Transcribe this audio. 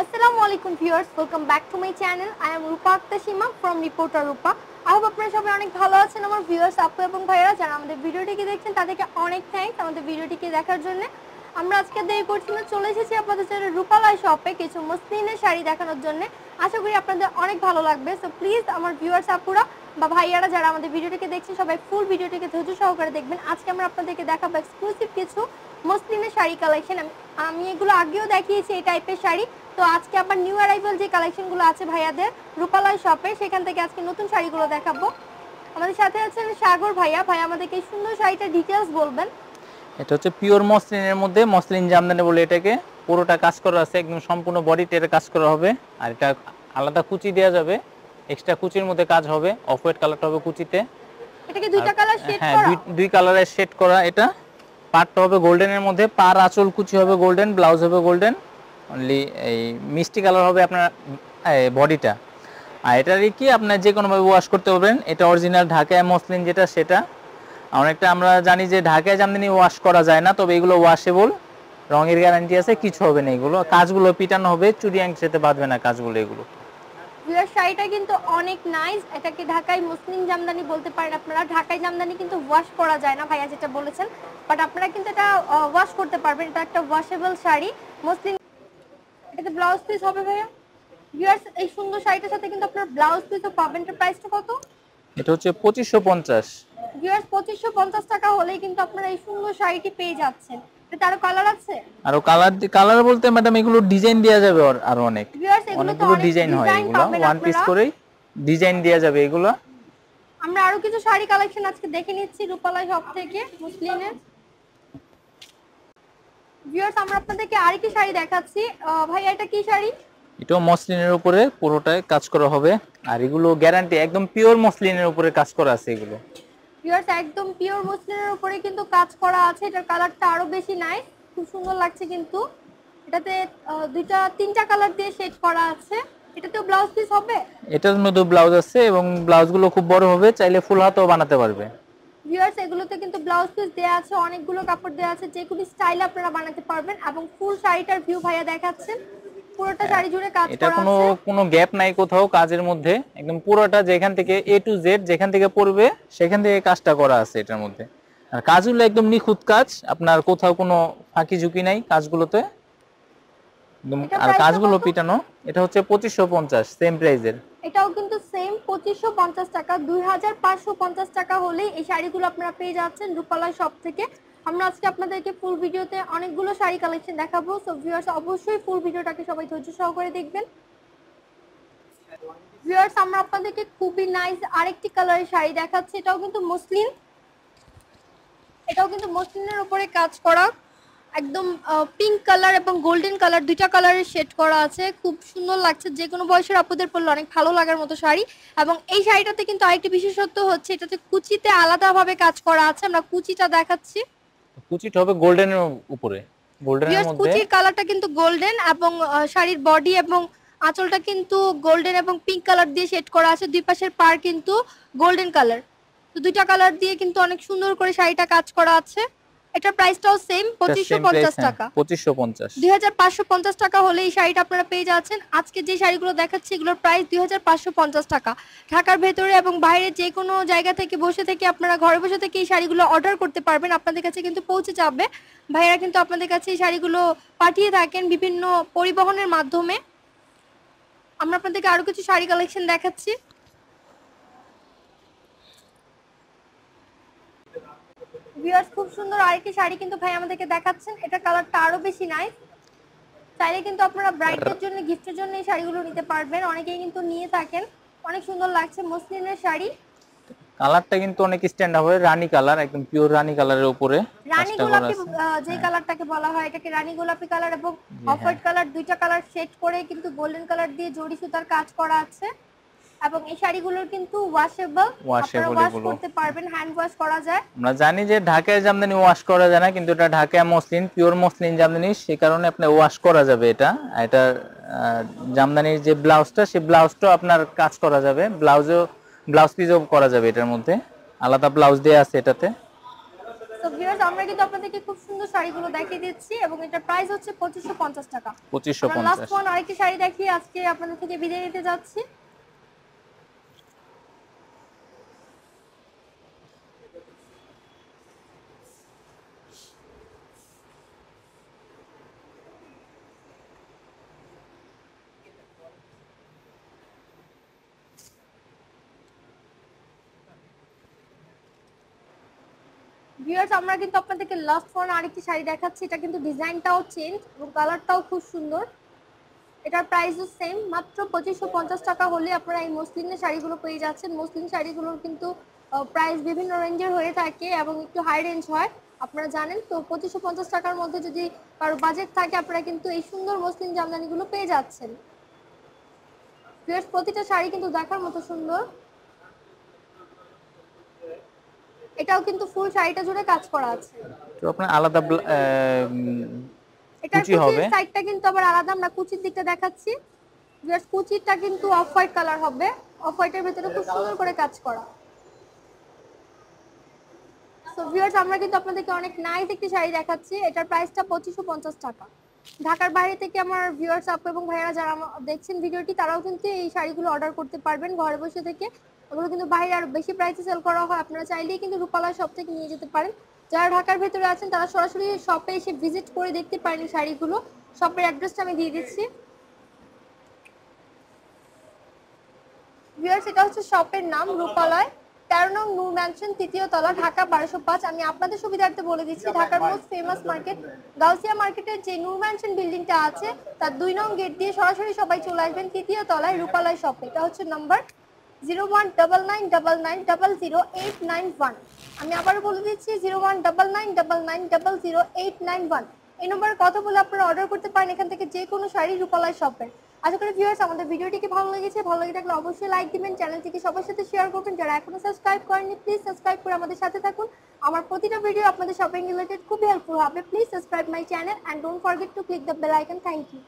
আসসালামু আলাইকুম viewers welcome back to my channel I am Rupa Akhtar Seema from reporter Rupa I hope আপনারা সবাই অনেক ভালো আছেন আমার ভিউয়ার্স, আপু এবং ভাইয়েরা যারা আমাদের ভিডিওটিকে দেখছেন, তাদেরকে অনেক থ্যাঙ্কস আমাদের ভিডিওটিকে দেখার জন্য। আমরা আজকে দেরি করছি না, চলে এসেছি আপনাদের চ্যানেল রূপালয় শপে কিছু মুসলিনের শাড়ি দেখানোর জন্য। আশা করি আপনাদের অনেক ভালো লাগবে। সো প্লিজ আমার ভিউয়ার্স আপুরা বা ভাইয়ারা যারা আমাদের ভিডিওটিকে দেখছেন, সবাই ফুল ভিডিওটিকে ধৈর্য সহকারে দেখবেন। আজকে আমরা আপনাদেরকে দেখাবো এক্সক্লুসিভ কিছু মুসলিমের শাড়ি কালেকশন আমি এগুলো আগেও দেখিয়েছি এই টাইপের শাড়ি। তো আজকে আবার নিউ অ্যারাইভাল যে কালেকশনগুলো আছে ভাইয়াদের রূপালয় শপে সেখান থেকে আজকে নতুন শাড়িগুলো দেখাবো। আমাদের সাথে আছেন সাগর ভাইয়া। ভাই আমাদেরকে এই সুন্দর শাড়িটা ডিটেলস বলবেন। এটা হচ্ছে পিওর মসলিনের মধ্যে মসলিন জামদানি বলে এটাকে। পুরোটা কাজ করা আছে একদম সম্পূর্ণ বডিতে এটা কাজ করা হবে। আর এটা আলাদা কুচি দেওয়া যাবে। এক্সট্রা কুচির মধ্যে কাজ হবে। অফ হোয়াইট কালারটা হবে কুচিতে। এটা কি দুইটা কালার শেড হ্যাঁ করা? দুই দুই কালারের শেড করা এটা। পাটটা হবে গোল্ডেনের মধ্যে। পার আঁচল কুচি হবে গোল্ডেন ব্লাউজ হবে গোল্ডেন অনলি এই মিষ্টি কালার হবে আপনার বডিটা। আর এটার কি আপনার যে কোনোভাবে ওয়াশ করতে পারবেন, এটা অরিজিনাল ঢাকায় মসলিন যেটা, সেটা। অনেকটা আমরা জানি যে ঢাকায় জামদানি ওয়াশ করা যায় না, তবে এগুলো ওয়াশেবল রঙের গ্যারান্টি আছে, কিছু হবে না এগুলো। কাজগুলো পিটানো হবে, চুরি অংশেতে বাঁধবে না কাজগুলো এগুলো। ঢাকায় জামদানি আপনারা? কিন্তু এটা ওয়াশ করতে পারবেন। এটা একটা ওয়াশেবল শাড়ি। মুসলিম এটাতে ব্লাউজ পিস হবে ভাইয়া? ভিউয়ার্স এই সুন্দর শাড়িটার সাথে কিন্তু আপনারা ব্লাউজ পিসও পাবেন। এটার প্রাইসটা কত? এটা হচ্ছে পঁচিশশো পঞ্চাশ। ভিউয়ার্স পঁচিশশো পঞ্চাশ টাকা হলেই কিন্তু আপনারা এই সুন্দর শাড়িটি পেয়ে যাচ্ছেন। এটা আরও কালার আছে? আরও কালার কালার বলতে ম্যাডাম এগুলো ডিজাইন দেওয়া যাবে আর- আরও অনেক। ভিউয়ার্স এগুলো তো অনেকগুলো ডিজাইন হয় এগুলো। ওয়ান পিস করেই ডিজাইন দেওয়া যাবে এগুলো। আমরা আরও কিছু শাড়ি কালেকশন আজকে দেখে নিচ্ছি রূপালয় শপ থেকে মুসলিমের। ভিউয়ার্স আমরা আপনাদেরকে আরেকটি শাড়ি দেখাচ্ছি। ভাই এটা কি শাড়ি? এটাও মসলিনের উপরে পুরোটাই কাজ করা হবে। আর এগুলো গ্যারান্টি একদম পিওর মসলিনের উপরে কাজ করা আছে এগুলো। ভিউয়ার্স একদম পিওর মসলিনের উপরে কিন্তু কাজ করা আছে। এটার কালারটা আরও বেশি নাইস খুব সুন্দর লাগছে কিন্তু। এটাতে দুইটা তিনটা কালার দিয়ে শেড করা আছে। এটাতেও ব্লাউজ পিস হবে? এটার মধ্যে ব্লাউজ আছে এবং ব্লাউজগুলো খুব বড় হবে চাইলে ফুল হাতও বানাতে পারবে। ভিউয়ার্স এগুলোতে কিন্তু ব্লাউজ পিস দেওয়া আছে অনেকগুলো কাপড় দেওয়া আছে যেগুলি স্টাইল আপনারা বানাতে পারবেন এবং ফুল শাড়িটার ভিউ ভাইয়া দেখাচ্ছেন পুরোটা শাড়ি জুড়ে কাজ এটা করা কোনো আছে। কোনো গ্যাপ নাই কোথাও কাজের মধ্যে একদম পুরোটা যেখান থেকে এ টু জেড যেখান থেকে পড়বে সেখান থেকে কাজটা করা আছে এটার মধ্যে। আর কাজগুলো একদম নিখুঁত কাজ আপনার কোথাও কোনো ফাঁকি ঝুঁকি নাই কাজগুলোতে। আর কাজগুলো পিটানো এটা হচ্ছে পঁচিশশো পঞ্চাশ সেম প্রাইজের এটাও কিন্তু সেম পঁচিশশো পঞ্চাশ টাকা দুই হাজার পাঁচশো পঞ্চাশ টাকা হলেই এই শাড়িগুলো আপনারা পেয়ে যাচ্ছেন রূপালয় শপ থেকে। আমরা আজকে আপনাদেরকে ফুল ভিডিওতে অনেকগুলো শাড়ি কালেকশন দেখাবো সো ভিউয়ার্স অবশ্যই ফুল ভিডিওটাকে সবাই ধৈর্য সহকারে দেখবেন। ভিউয়ার্স আমরা আপনাদেরকে খুবই নাইস আরেকটি কালারের শাড়ি দেখাচ্ছি এটাও কিন্তু মসলিন এটাও কিন্তু মসলিনের উপরে কাজ করা। একদম পিঙ্ক কালার এবং গোল্ডেন কালার দুইটা কালারের শেড করা আছে। খুব সুন্দর লাগছে যে কোনো বয়সের আপুদের পরলে অনেক ভালো লাগার মতো শাড়ি। এবং এই শাড়িটাতে কিন্তু আরেকটি বিশেষত্ব হচ্ছে এটাতে কুচিতে আলাদাভাবে কাজ করা আছে। আমরা কুচিটা দেখাচ্ছি। কুচিটা হবে গোল্ডেনের উপরে। গোল্ডেনের মধ্যে কুচির কালারটা কিন্তু গোল্ডেন এবং শাড়ির বডি এবং আঁচলটা কিন্তু গোল্ডেন এবং পিঙ্ক কালার দিয়ে শেড করা আছে। দুই পাশের পার কিন্তু গোল্ডেন কালার তো দুইটা কালার দিয়ে কিন্তু অনেক সুন্দর করে শাড়িটা কাজ করা আছে। এটার প্রাইসটাও সেম পঁচিশশো পঞ্চাশ হ্যাঁ, টাকা। পঁচিশশো পঞ্চাশ। দুই হাজার পাঁচশো পঞ্চাশ টাকা হলে এই শাড়িটা আপনারা পেয়ে যাচ্ছেন। আজকে যে শাড়িগুলো দেখাচ্ছি এগুলোর প্রাইস দুই হাজার পাঁচশো পঞ্চাশ টাকা। ঢাকার ভেতরে এবং বাইরে যে কোনো জায়গা থেকে বসে থেকে আপনারা ঘরে বসে থেকে এই শাড়িগুলো অর্ডার করতে পারবেন। আপনাদের কাছে কিন্তু পৌঁছে যাবে। ভাইয়েরা কিন্তু আপনাদের কাছে এই শাড়িগুলো পাঠিয়ে থাকেন বিভিন্ন পরিবহনের মাধ্যমে। আমরা আপনাদেরকে আরও কিছু শাড়ি কালেকশন দেখাচ্ছি। ভিউয়ার্স খুব সুন্দর আরেকটি শাড়ি কিন্তু ভাই আমাদেরকে দেখাচ্ছেন। এটা কালারটা আরও বেশি নাইস চাইলে কিন্তু আপনারা ব্রাইডের জন্য গিফটের জন্য এই শাড়িগুলো নিতে পারবেন। অনেকেই কিন্তু নিয়ে থাকেন। অনেক সুন্দর লাগছে মসলিনের শাড়ি। কালারটা কিন্তু অনেক স্ট্যান্ড হবে রানী কালার একদম পিওর রানী কালারের উপরে রানী গোলাপি যে কালারটাকে বলা হয় এটাকে রানী গোলাপি কালার এবং হ্যাঁ। অফ হোয়াইট কালার দুইটা কালার সেট করে কিন্তু গোল্ডেন কালার দিয়ে জড়ি সুতার কাজ করা আছে। এবং এই শাড়িগুলোর কিন্তু ওয়াশেবল আপনারা ওয়াশ করতে পারবেন হ্যান্ড ওয়াশ করা যায়। আমরা জানি যে ঢাকায় জামদানি ওয়াশ করা যায় না কিন্তু এটা ঢাকায় মসলিন পিওর মসলিন জামদানি সে কারণে আপনার ওয়াশ করা যাবে এটা। এটা জামদানির যে ব্লাউজটা সেই আপনার কাজ করা যাবে। ব্লাউজও ব্লাউজ পিসও করা যাবে এটার মধ্যে। আলাদা ব্লাউজ দেওয়া আছে এটাতে। তো ভিউয়ার্স আমরা কিন্তু আপনাদেরকে খুব সুন্দর শাড়িগুলো দেখিয়ে দিচ্ছি এবং এটার প্রাইস হচ্ছে পঁচিশশো পঞ্চাশ টাকা। পঁচিশশো লাস্ট পঞ্চাশ। ওয়ান আরেকটি শাড়ি দেখিয়ে আজকে আপনাদের থেকে বিদায় নিতে যাচ্ছি। ভিউয়ার্স আমরা কিন্তু আপনাদেরকে লাস্ট ওয়ান আরেকটি শাড়ি দেখাচ্ছি। এটা কিন্তু ডিজাইনটাও চেঞ্জ এবং কালারটাও খুব সুন্দর। এটার প্রাইসও সেম মাত্র পঁচিশশো পঞ্চাশ টাকা হলে আপনারা এই মসলিনের শাড়িগুলো পেয়ে যাচ্ছেন। মসলিন শাড়িগুলোর কিন্তু প্রাইস বিভিন্ন রেঞ্জের হয়ে থাকে এবং একটু হাই রেঞ্জ হয়। আপনারা জানেন তো, পঁচিশশো পঞ্চাশ টাকার মধ্যে যদি কারও বাজেট থাকে, আপনারা কিন্তু এই সুন্দর মসলিন জামদানিগুলো পেয়ে যাচ্ছেন। প্রতিটা শাড়ি কিন্তু দেখার মতো সুন্দর। এটাও কিন্তু ফুল শাড়িটা জুড়ে কাজ করা আছে। তো আপনার আলাদা আহ, কুচি হবে। সাইডটা কিন্তু আবার আলাদা আমরা কুচির দিকটা দেখাচ্ছি। ভিউয়ার্স কুচিরটা কিন্তু অফ হোয়াইট কালার হবে। অফ হোয়াইটের ভিতরে খুব সুন্দর করে কাজ করা। তো ভিউয়ার্স আমরা কিন্তু আপনাদেরকে অনেক নাইস একটি শাড়ি দেখাচ্ছি। এটার প্রাইসটা পঁচিশশো পঞ্চাশ টাকা। ঢাকার বাইরে থেকে আমার ভিউয়ার্স আপু এবং ভাইয়ারা যারা দেখছেন ভিডিওটি তারাও কিন্তু এই শাড়িগুলো অর্ডার করতে পারবেন ঘরে বসে থেকে। ওগুলো কিন্তু বাইরে আরও বেশি প্রাইসে সেল করা হয়। আপনারা চাইলেই কিন্তু রূপালয় শপ থেকে নিয়ে যেতে পারেন। যারা ঢাকার ভেতরে আছেন, তারা সরাসরি শপে এসে ভিজিট করে দেখতে পারেন শাড়িগুলো। শপের অ্যাড্রেসটা আমি দিয়ে দিচ্ছি। ভিউয়ার্স এটা হচ্ছে শপের নাম রূপালয়। তেরো নং নূর ম্যানশন তৃতীয় তলা, ঢাকা বারোশো পাঁচ। আমি আপনাদের সুবিধার্থে বলে দিচ্ছি, ঢাকার মোস্ট ফেমাস মার্কেট গাউসিয়া মার্কেটের যে নূর ম্যানশন বিল্ডিংটা আছে, তার দুই নং গেট দিয়ে সরাসরি সবাই চলে আসবেন তৃতীয় তলায় রূপালয় শপে এটা হচ্ছে number zero one double nine double nine double zero eight nine one আমি আবারও বলে দিচ্ছি zero one double nine double nine double zero eight nine one এই নম্বরে কথা বলে আপনারা অর্ডার করতে পারেন এখান থেকে যে কোনো শাড়ি রূপালয় শপের। আশা করি ভিউয়ার্স আমাদের ভিডিওটিকে ভালো লেগেছে। ভালো লেগে থাকলে অবশ্যই লাইক দিবেন চ্যানেলটিকে সবার সাথে শেয়ার করবেন। যারা এখনও সাবস্ক্রাইব করেননি প্লিজ সাবস্ক্রাইব করে আমাদের সাথে থাকুন। আমার প্রতিটা ভিডিও আপনাদের শপিং রিলেটেড খুবই হেল্পফুল হবে। Please subscribe my channel and don't forget to click the bell icon thank you